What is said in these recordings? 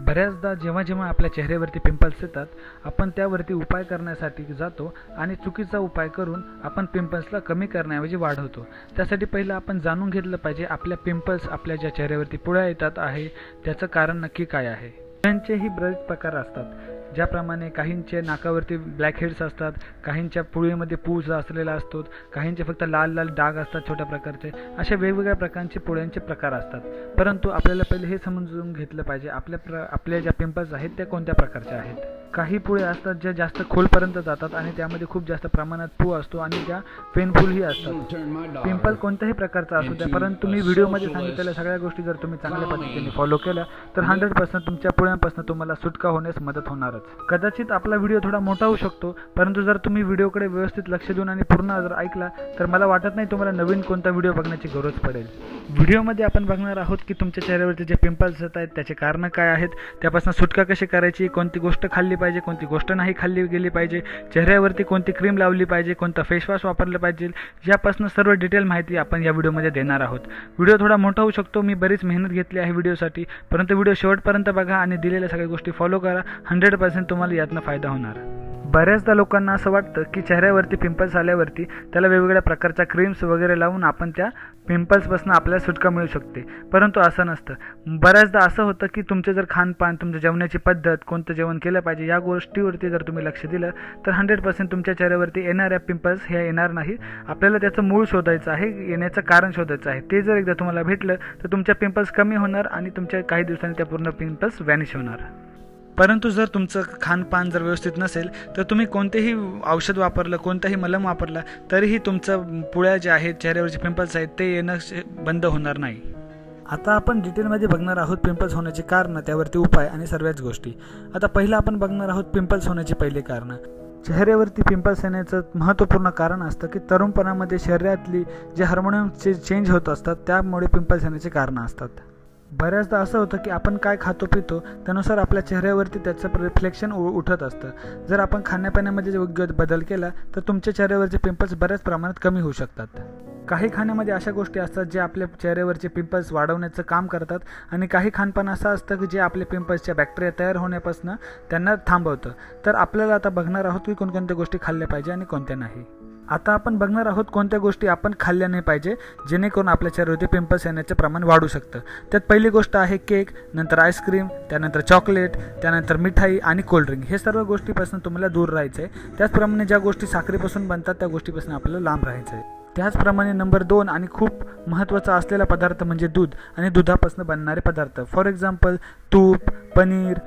बऱ्याचदा जेव्हा जेव्हा आपल्या चेहऱ्यावरती पिंपल्स येतात आपण त्यावरती उपाय करण्यासाठी जातो आणि चुकीचा उपाय करून आपण पिंपल्सला कमी करण्याऐवजी वाढवतो. त्यासाठी पहिलं आपण जाणून घेतलं पाहिजे आपल्या पिंपल्स आपल्या ज्या चेहऱ्यावरती पुळ्या येतात आहे त्याचं कारण नक्की काय आहे? त्यांचेही बरेच प्रकार असतात. ज्याप्रमाणे काहींचे नाकावरती ब्लॅक हेड्स असतात काहींच्या पुळीमध्ये पूज असलेला असतो काहींचे फक्त लाल लाल डाग असतात छोट्या प्रकारचे अशा वेगवेगळ्या प्रकारचे पुळ्यांचे प्रकार असतात. परंतु आपल्याला पहिले हे समजून घेतलं पाहिजे आपल्या प्र आपल्या ज्या पिंपल्स आहेत त्या कोणत्या प्रकारच्या आहेत? काही पुळे असतात ज्या जास्त खोलपर्यंत जातात आणि त्यामध्ये खूप जास्त प्रमाणात पू असतो आणि त्या पेनफुलही असतात. पिंपल कोणत्याही प्रकारचा असू द्या परंतु मी व्हिडिओमध्ये सांगितलेल्या सगळ्या गोष्टी जर तुम्ही चांगल्या पद्धतीने फॉलो केल्या तर हंड्रेड पर्सेंट तुमच्या पुळ्यांपासून तुम्हाला सुटका होण्यास मदत होणारच. कदाचित आपला व्हिडिओ थोडा मोठा होऊ शकतो परंतु जर तुम्ही व्हिडिओकडे व्यवस्थित लक्ष देऊन आणि पूर्ण जर ऐकला तर मला वाटत नाही तुम्हाला नवीन कोणता व्हिडिओ बघण्याची गरज पडेल. व्हिडिओमध्ये आपण बघणार आहोत की तुमच्या चेहऱ्यावरती जे पिंपल्स येत आहेत त्याचे कारणं काय आहेत त्यापासून सुटका कशी करायची कोणती गोष्ट खाल्ली पाहिजे कोणती गोष्ट नाही खाल्ली गेली पाहिजे चेहऱ्यावरती कोणती क्रीम लावली पाहिजे कोणता फेसवॉश वापरलं पाहिजे यापासून सर्व डिटेल माहिती आपण या व्हिडिओमध्ये देणार आहोत. व्हिडिओ थोडा मोठा होऊ शकतो मी बरीच मेहनत घेतली आहे व्हिडिओसाठी परंतु व्हिडिओ शेवटपर्यंत बघा आणि दिलेल्या सगळ्या गोष्टी फॉलो करा. हंड्रेड पर्सेंट तुम्हाला यातनं फायदा होणार. बऱ्याचदा लोकांना असं वाटतं की चेहऱ्यावरती पिंपल्स आल्यावरती त्याला वेगवेगळ्या प्रकारच्या क्रीम्स वगैरे लावून आपण त्या पिंपल्सपासून आपल्याला सुटका मिळू शकते. परंतु असं नसतं. बऱ्याचदा असं होतं की तुमचं जर खानपान तुमच्या जेवणाची पद्धत कोणतं जेवण केलं पाहिजे या गोष्टीवरती जर तुम्ही लक्ष दिलं तर हंड्रेड पर्सेंट तुमच्या चेहऱ्यावरती येणाऱ्या पिंपल्स हे येणार नाही. आपल्याला त्याचं मूळ शोधायचं आहे येण्याचं कारण शोधायचं आहे. ते जर एकदा तुम्हाला भेटलं तर तुमच्या पिंपल्स कमी होणार आणि तुमच्या काही दिवसांनी त्या पूर्ण पिंपल्स वॅनिश होणार. परंतु जर तुमचं खानपान जर व्यवस्थित नसेल तर तुम्ही कोणतेही औषध वापरलं कोणताही मलम वापरला तरीही तुमचं पुळ्या ज्या आहेत चेहऱ्यावरचे पिंपल्स आहेत ते येणं बंद होणार नाही. आता आपण डिटेलमध्ये बघणार आहोत पिंपल्स होण्याची कारणं त्यावरती उपाय आणि सर्वच गोष्टी. आता पहिलं आपण बघणार आहोत पिंपल्स होण्याची पहिली कारणं. चेहऱ्यावरती पिंपल्स येण्याचं महत्त्वपूर्ण कारण असतं की तरुणपणामध्ये शरीरातली जे हार्मोनियमचे चेंज होत असतात त्यामुळे पिंपल्स येण्याची कारणं असतात. बऱ्याचदा असं होतं की आपण काय खातो पितो त्यानुसार आपल्या चेहऱ्यावरती त्याचं रिफ्लेक्शन उठत असतं. जर आपण खाण्यापिण्यामध्ये योग्य बदल केला तर तुमच्या चेहऱ्यावरचे पिंपल्स बऱ्याच प्रमाणात कमी होऊ शकतात. काही खाण्यामध्ये अशा गोष्टी असतात जे आपल्या चेहऱ्यावरचे पिंपल्स वाढवण्याचं काम करतात आणि काही खानपान असं असतं की जे आपले पिंपल्सच्या बॅक्टेरिया तयार होण्यापासून त्यांना थांबवतं. तर आपल्याला आता बघणार आहोत की कोणकोणत्या गोष्टी खाल्ल्या पाहिजे आणि कोणत्या नाही. आता आपण बघणार आहोत कोणत्या गोष्टी आपण खाल्ल्या नाही पाहिजे जेणेकरून आपल्या चेहऱ्यावरती पिंपल्स येण्याचं प्रमाण वाढू शकतं. त्यात पहिली गोष्ट आहे केक नंतर आईस्क्रीम त्यानंतर चॉकलेट त्यानंतर मिठाई आणि कोल्ड्रिंक हे सर्व गोष्टीपासून तुम्हाला दूर राहायचं आहे त्याचप्रमाणे ज्या गोष्टी साखरेपासून बनतात त्या गोष्टीपासून आपल्याला लांब राहायचं आहे त्याचप्रमाणे नंबर दोन आणि खूप महत्त्वाचा असलेला पदार्थ म्हणजे दूध आणि दुधापासून बनणारे पदार्थ. फॉर एक्झाम्पल तूप पनीर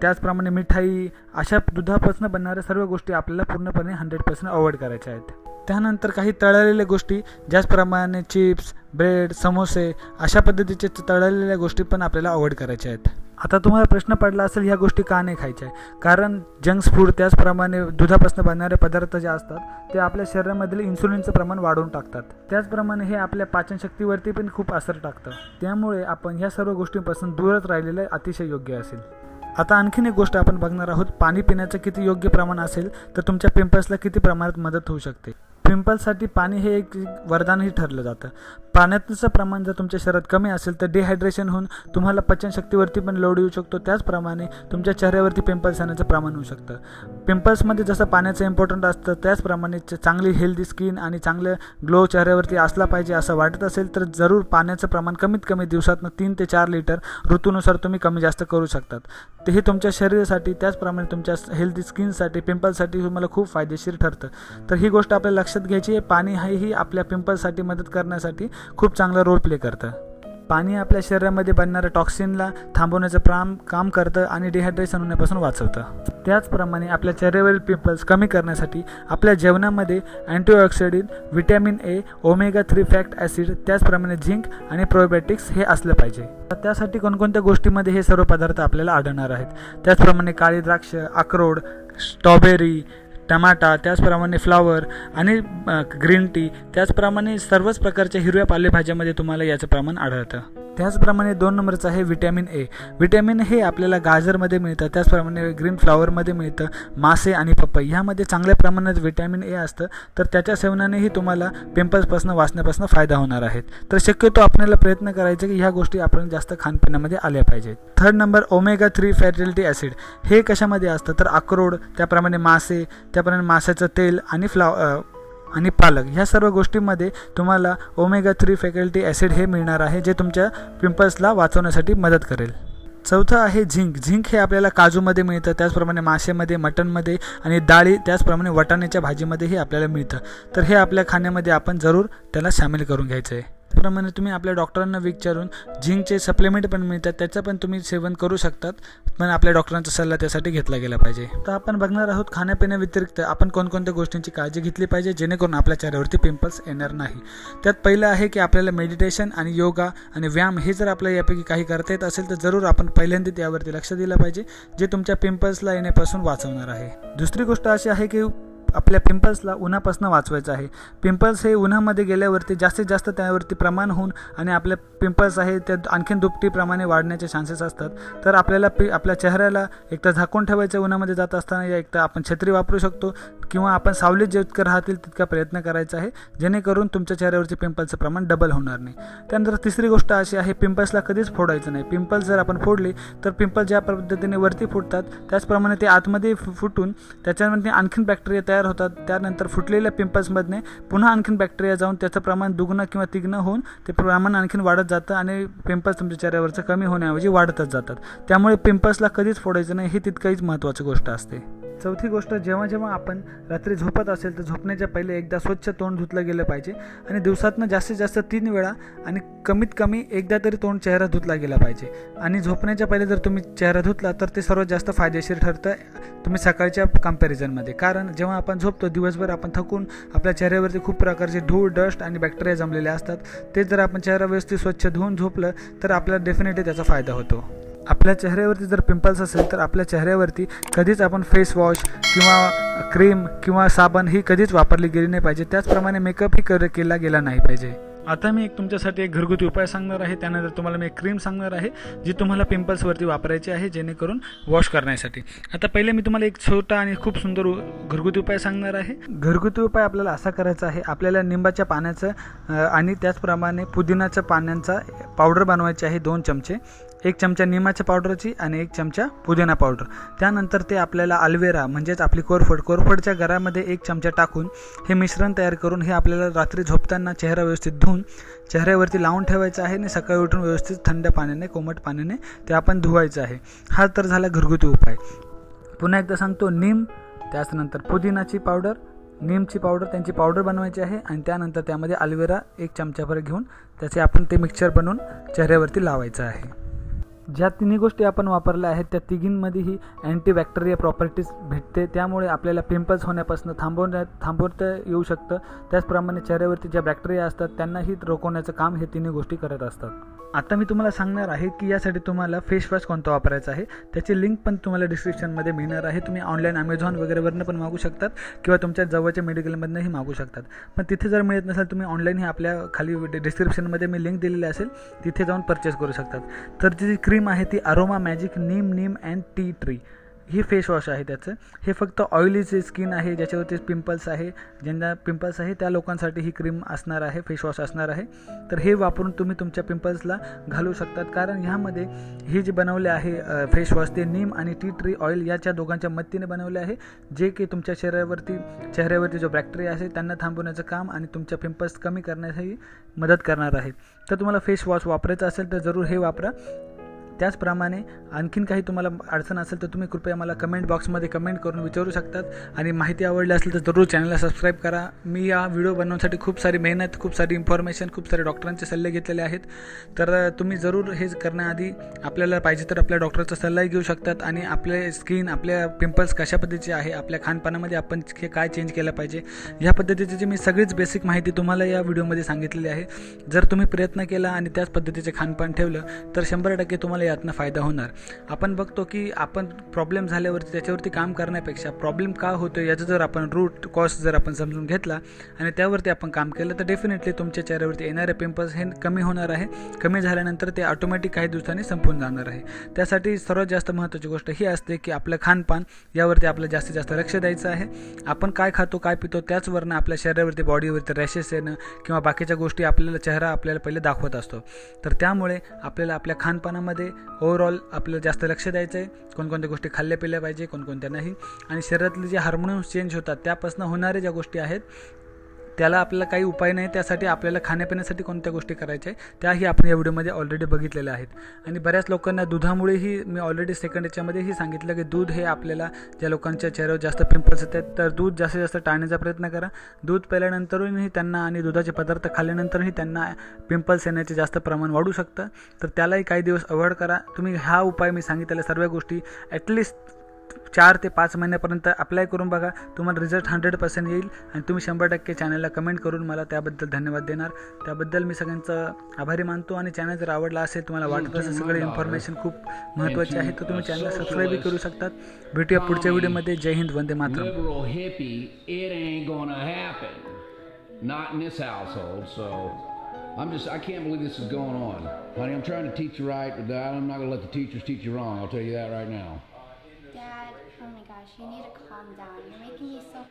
त्याचप्रमाणे मिठाई अशा दुधापासून बनणाऱ्या सर्व गोष्टी आपल्याला पूर्णपणे हंड्रेड पर्सेंट अवॉइड करायच्या आहेत. त्यानंतर काही तळलेल्या गोष्टी ज्याचप्रमाणे चिप्स ब्रेड समोसे अशा पद्धतीचे तळलेल्या गोष्टी पण आपल्याला अवॉइड करायच्या आहेत. आता तुम्हाला प्रश्न पडला असेल ह्या गोष्टी का नाही खायच्या आहे कारण जंक्स फूड त्याचप्रमाणे दुधापासून बनणारे पदार्थ जे असतात ते आपल्या शरीरामधील इन्सुलिनचं प्रमाण वाढवून टाकतात. त्याचप्रमाणे हे आपल्या पाचनशक्तीवरती पण खूप असर टाकतं. त्यामुळे आपण ह्या सर्व गोष्टींपासून दूरच राहिलेलं अतिशय योग्य असेल. आता आणखीन एक गोष्ट आपण बघणार आहोत. पाणी पिण्याचं किती योग्य प्रमाण असेल तर तुमच्या पिंपल्सला किती प्रमाणात मदत होऊ शकते? पिंपल्ससाठी पाणी हे एक वरदानही ठरलं जातं. पाण्याचं प्रमाण जर तुमच्या शरीरात कमी असेल तर डिहायड्रेशन होऊन तुम्हाला पचनशक्तीवरती पण लोड येऊ शकतो. त्याचप्रमाणे तुमच्या चेहऱ्यावरती पिंपल्स येण्याचं प्रमाण होऊ शकतं. पिंपल्समध्ये जसं पाण्याचं इम्पॉर्टंट असतं त्याचप्रमाणे चांगली हेल्दी स्किन आणि चांगलं ग्लो चेहऱ्यावरती असला पाहिजे असं वाटत असेल तर जरूर पाण्याचं प्रमाण कमीत कमी दिवसातनं तीन ते चार लिटर ऋतूनुसार तुम्ही कमी जास्त करू शकतात. ते हे तुमच्या शरीरासाठी त्याचप्रमाणे तुमच्या हेल्दी स्किनसाठी पिंपल्ससाठी तुम्हाला खूप फायदेशीर ठरतं. तर ही गोष्ट आपल्या लक्षात घ्यायची आहे पाणी हेही आपल्या पिंपल्ससाठी मदत करण्यासाठी खूप चांगला रोल प्ले करतं. पाणी आपल्या शरीरामध्ये बनणाऱ्या टॉक्सिनला थांबवण्याचं प्राम काम करतं आणि डिहायड्रेशन होण्यापासून वाचवतं. त्याचप्रमाणे आपल्या चेहऱ्यावरील पिंपल्स कमी करण्यासाठी आपल्या जेवणामध्ये antioxidant vitamin A omega three fatty acid त्याचप्रमाणे झिंक आणि प्रोबायोटिक्स हे असलं पाहिजे. त्यासाठी कोणकोणत्या गोष्टीमध्ये हे सर्व पदार्थ आपल्याला आढळणार आहेत? त्याचप्रमाणे काळी द्राक्ष अक्रोड स्ट्रॉबेरी टमाटा त्याचप्रमाणे फ्लावर आणि ग्रीन टी त्याचप्रमाणे सर्वच प्रकारच्या हिरव्या पालेभाज्यामध्ये तुम्हाला याचं प्रमाण आढळतं. त्याचप्रमाणे दोन नंबरचं आहे व्हिटॅमिन ए. विटॅमिन हे आपल्याला गाजरमध्ये मिळतं त्याचप्रमाणे ग्रीन फ्लॉवरमध्ये मिळतं मासे आणि पपई. ह्यामध्ये चांगल्या प्रमाणात व्हिटॅमिन ए असतं तर त्याच्या सेवनानेही तुम्हाला पिंपल्सपासून वाचण्यापासून फायदा होणार आहेत. तर शक्यतो आपल्याला प्रयत्न करायचे की ह्या गोष्टी आपण जास्त खानपिण्यामध्ये आल्या पाहिजेत. Third number omega three fatty acid. हे कशामध्ये असतं? तर अक्रोड त्याप्रमाणे मासे त्याप्रमाणे माशाचं तेल आणि फ्लाव आणि पालक. ह्या सर्व गोष्टींमध्ये तुम्हाला ओमेगा थ्री फॅकल्टी ॲसिड हे मिळणार आहे जे तुमच्या पिंपल्सला वाचवण्यासाठी मदत करेल. चौथं आहे झिंक. झिंक हे आपल्याला काजूमध्ये मिळतं त्याचप्रमाणे मासेमध्ये मटनमध्ये आणि डाळी त्याचप्रमाणे वटाण्याच्या भाजीमध्येही आपल्याला मिळतं. तर हे आपल्या खाण्यामध्ये आपण जरूर त्याला सामील करून घ्यायचं आहे त्याप्रमाणे तुम्ही आपल्या डॉक्टरांना विचारून झिंकचे सप्लिमेंट पण मिळतात त्याचं पण तुम्ही सेवन करू शकतात पण आपल्या डॉक्टरांचा सल्ला त्यासाठी घेतला गेला पाहिजे. तर आपण बघणार आहोत खाण्यापिण्याव्यतिरिक्त आपण कोणकोणत्या गोष्टींची काळजी घेतली पाहिजे जेणेकरून आपल्या चेहऱ्यावरती पिंपल्स येणार नाही. त्यात पहिलं आहे की आपल्याला मेडिटेशन आणि योगा आणि व्यायाम हे जर आपल्याला यापैकी काही करता येत असेल तर जरूर आपण पहिल्यांदा त्यावरती लक्ष दिलं पाहिजे जे तुमच्या पिंपल्सला येण्यापासून वाचवणार आहे. दुसरी गोष्ट अशी आहे की आपल्या पिंपल्सला उन्हापासून वाचवायचं आहे. पिंपल्स हे उन्हामध्ये गेल्यावरती जास्तीत जास्त त्यावरती प्रमाण होऊन आणि आपले पिंपल्स आहे ते आणखीन दुपटीप्रमाणे वाढण्याचे चान्सेस असतात. तर आपल्याला पि आपल्या चेहऱ्याला एक तर झाकून ठेवायचं उन्हामध्ये जात असताना या एक तर आपण छत्री वापरू शकतो किंवा आपण सावलीत जितकं राहतील तितका प्रयत्न करायचा आहे जेणेकरून तुमच्या चेहऱ्यावरचे पिंपल्सचं प्रमाण डबल होणार नाही. त्यानंतर तिसरी गोष्ट अशी आहे पिंपल्सला कधीच फोडायचं नाही. पिंपल्स जर आपण फोडले तर पिंपल्स ज्या पद्धतीने वरती फुटतात त्याचप्रमाणे ते आतमध्ये फुटून त्याच्यामध्ये आणखीन बॅक्टेरिया तयार होतात. त्यानंतर फुटलेल्या पिंपल्समधने पुन्हा आणखीन बॅक्टेरिया जाऊन त्याचं प्रमाण दुग्न किंवा तिग्न होऊन ते प्रमाण आणखीन वाढत जातं आणि पिंपल्स तुमच्या चेहऱ्यावरचं कमी होण्याऐवजी वाढतच जातात. त्यामुळे पिंपल्सला कधीच फोडायचं नाही ही तितकाहीच महत्त्वाची गोष्ट असते. चौथी गोष्ट जेव्हा जेव्हा आपण रात्री झोपत असेल तर झोपण्याच्या पहिले एकदा स्वच्छ तोंड धुतलं गेलं पाहिजे आणि दिवसातनं जास्तीत जास्त तीन वेळा आणि कमीत कमी एकदा तरी तोंड चेहरा धुतला गेला पाहिजे. आणि झोपण्याच्या पहिले जर तुम्ही चेहरा धुतला तर ते सर्वात जास्त फायदेशीर ठरतं तुम्ही सकाळच्या कम्पॅरिझनमध्ये कारण जेव्हा आपण झोपतो दिवसभर आपण थकून आपल्या चेहऱ्यावरती खूप प्रकारचे धूळ डस्ट आणि बॅक्टेरिया जमलेले असतात. ते जर आपण चेहरा व्यवस्थित स्वच्छ धुवून झोपलं तर आपल्याला डेफिनेटली त्याचा फायदा होतो. आपल्या चेहऱ्यावरती जर पिंपल्स असेल तर आपल्या चेहऱ्यावरती कधीच आपण फेस वॉश किंवा क्रीम किंवा साबण ही कधीच वापरली गेली नाही पाहिजे. त्याचप्रमाणे मेकअपही कर केला गेला नाही पाहिजे. आता मी एक तुमच्यासाठी एक घरगुती उपाय सांगणार आहे. त्यानंतर तुम्हाला मी एक क्रीम सांगणार आहे जी तुम्हाला पिंपल्सवरती वापरायची आहे जेणेकरून वॉश करण्यासाठी. आता पहिले मी तुम्हाला एक छोटा आणि खूप सुंदर घरगुती उपाय सांगणार आहे. घरगुती उपाय आपल्याला असा करायचा आहे आपल्याला निंबाच्या पाण्याचं आणि त्याचप्रमाणे पुदिनाच्या पाण्याचा पावडर बनवायची आहे दोन चमचे. एक चमचा निमाच्या पावडरची आणि एक चमचा पुदिना पावडर. त्यानंतर ते आपल्याला अल्वेरा म्हणजेच आपली कोरफड कोरफडच्या घरामध्ये एक चमचा टाकून हे मिश्रण तयार करून हे आपल्याला रात्री झोपताना चेहरा व्यवस्थित धुवून चेहऱ्यावरती लावून ठेवायचं आहे आणि सकाळी उठून व्यवस्थित थंड पाण्याने कोमट पाण्याने ते आपण धुवायचं आहे. हा तर झाला घरगुती उपाय. पुन्हा एकदा सांगतो नीम त्याचनंतर पुदिनाची पावडर नीमची पावडर त्यांची पावडर बनवायची आहे आणि त्यानंतर त्यामध्ये अल्वेरा एक चमच्याभर घेऊन त्याचे आपण ते मिक्सचर बनवून चेहऱ्यावरती लावायचं आहे. ज्या तिन्ही गोष्टी आपण वापरल्या आहेत त्या तिघींमध्येही अँटीबॅक्टेरिया प्रॉपर्टीज भेटते. त्यामुळे आपल्याला पिंपल्स होण्यापासून थांबवण्यात थांबवता येऊ शकतं. त्याचप्रमाणे चेहऱ्यावरती ज्या बॅक्टेरिया असतात त्यांनाही रोखवण्याचं काम हे तिन्ही गोष्टी करत असतात. आता मी तुम्हाला सांगणार आहे की यासाठी तुम्हाला फेस वॉश कोणता वापरायचा आहे त्याची लिंक पण तुम्हाला डिस्क्रिप्शनमध्ये मिळणार आहे. तुम्ही ऑनलाईन अमेझॉन वगैरेवरनं पण मागू शकतात किंवा तुमच्या जवळच्या मेडिकलमधनंही मागू शकतात. पण तिथे जर मिळत नसेल तुम्ही ऑनलाईन आपल्या खाली डिस्क्रिप्शनमध्ये मी लिंक दिलेली असेल तिथे जाऊन परचेस करू शकतात. तर जी क्रीम आहे ती Aroma Magic neem neem and tea tree he face wash आहे त्याचं. हे फक्त ऑइली स्किन आहे ज्याच्यावरती पिंपल्स आहे. ज्यांना पिंपल्स आहे त्या लोकांसाठी ही क्रीम असणार आहे फेस वॉश असणार आहे. तर हे वापरून तुम्ही तुमच्या पिंपल्सला घालू शकतात. कारण ह्यामध्ये हे जे बनवले आहे फेस वॉश ते नीम आणि टी ट्री ऑइल याच्या दोघांच्या मदतीने बनवले आहे. जे की तुमच्या शरीरावरती चेहऱ्यावरती जो बॅक्टेरिया आहे त्यांना थांबवण्याचं काम आणि तुमच्या पिंपल्स कमी करण्यासही मदत करणार आहे. तर तुम्हाला फेस वॉश वापरायचं असेल तर जरूर हे वापरा. त्याचप्रमाणे आणखीन काही तुम्हाला अडचण असेल तर तुम्ही कृपया मला कमेंट बॉक्समध्ये कमेंट करून विचारू शकतात. आणि माहिती आवडली असेल तर जरूर चॅनलला सबस्क्राईब करा. मी या व्हिडिओ बनवण्यासाठी खूप सारी मेहनत खूप सारी इन्फॉर्मेशन खूप सारे डॉक्टरांचे सल्ले घेतलेले आहेत. तर तुम्ही जरूर हे करण्याआधी आपल्याला पाहिजे तर आपल्या डॉक्टरचा सल्लाही घेऊ शकतात. आणि आपले स्किन आपल्या पिंपल्स कशा पद्धतीचे आहे आपल्या खानपानामध्ये आपण हे काय चेंज केलं पाहिजे ह्या पद्धतीची मी सगळीच बेसिक माहिती तुम्हाला या व्हिडिओमध्ये सांगितलेली आहे. जर तुम्ही प्रयत्न केला आणि त्याच पद्धतीचे खानपान ठेवलं तर शंभर टक्के तुम्हाला तुम्हाला यातनं फायदा होणार. आपण बघतो की आपण प्रॉब्लेम झाल्यावरती त्याच्यावरती काम करण्यापेक्षा प्रॉब्लेम का होतो याचं जर आपण रूट कॉस्ट जर आपण समजून घेतला आणि त्यावरती आपण काम केलं तर डेफिनेटली तुमच्या चेहऱ्यावरती येणारे पिंपल्स हे कमी होणार आहे. कमी झाल्यानंतर ते ऑटोमॅटिक काही दिवसांनी संपून जाणार आहे. त्यासाठी सर्वात जास्त महत्त्वाची गोष्ट ही असते की आपलं खानपान यावरती आपलं जास्तीत जास्त लक्ष द्यायचं आहे. आपण काय खातो काय पितो त्याचवरनं आपल्या शरीरावरती बॉडीवरती रॅशेस येणं किंवा बाकीच्या गोष्टी आपल्याला चेहरा आपल्याला पहिले दाखवत असतो. तर त्यामुळे आपल्याला आपल्या खानपानामध्ये ओव्हरऑल आपलं जास्त लक्ष द्यायचं आहे कोणकोणत्या गोष्टी खाल्ल्या पिल्या पाहिजे कोणकोणत्या नाही. आणि शरीरातले जे हार्मोन्स चेंज होतात त्यापासून होणाऱ्या ज्या गोष्टी आहेत त्याला आपल्याला काही उपाय नाही त्यासाठी आपल्याला खाण्यापिण्यासाठी कोणत्या गोष्टी करायच्या आहे त्याही आपण या व्हिडिओमध्ये ऑलरेडी बघितलेल्या आहेत. आणि बऱ्याच लोकांना दुधामुळेही मी ऑलरेडी सेकंड याच्यामध्येही सांगितलं की दूध हे आपल्याला ज्या लोकांच्या चेहऱ्यावर जास्त पिंपल्स येतात तर दूध जास्तीत जास्त टाळण्याचा प्रयत्न करा. दूध प्यायल्यानंतरही त्यांना आणि दुधाचे पदार्थ खाल्ल्यानंतरही त्यांना पिंपल्स येण्याचे जास्त प्रमाण वाढू शकतं. तर त्यालाही काही दिवस अवॉइड करा. तुम्ही हा उपाय मी सांगितलेल्या सर्व गोष्टी ॲटलिस्ट चार ते पाच महिन्यापर्यंत अप्लाय करून बघा. तुम्हाला रिझल्ट हंड्रेड पर्सेंट येईल आणि तुम्ही शंभर टक्के चॅनलला कमेंट करून मला त्याबद्दल धन्यवाद देणार. त्याबद्दल मी सगळ्यांचं आभारी मानतो आणि चॅनल जर आवडला असेल तुम्हाला वाटत असेल सगळे इन्फॉर्मेशन खूप महत्त्वाची आहे तर तुम्ही चॅनलला सबस्क्राईबही करू शकतात. भेटूया पुढच्या व्हिडिओमध्ये जय Hind Vande so I'm just, I can't believe this is going on. Honey, I'm trying to teach you right, but I'm not gonna let the teachers teach you wrong, I'll tell you that right now. Gosh, you need to calm down. You're making me so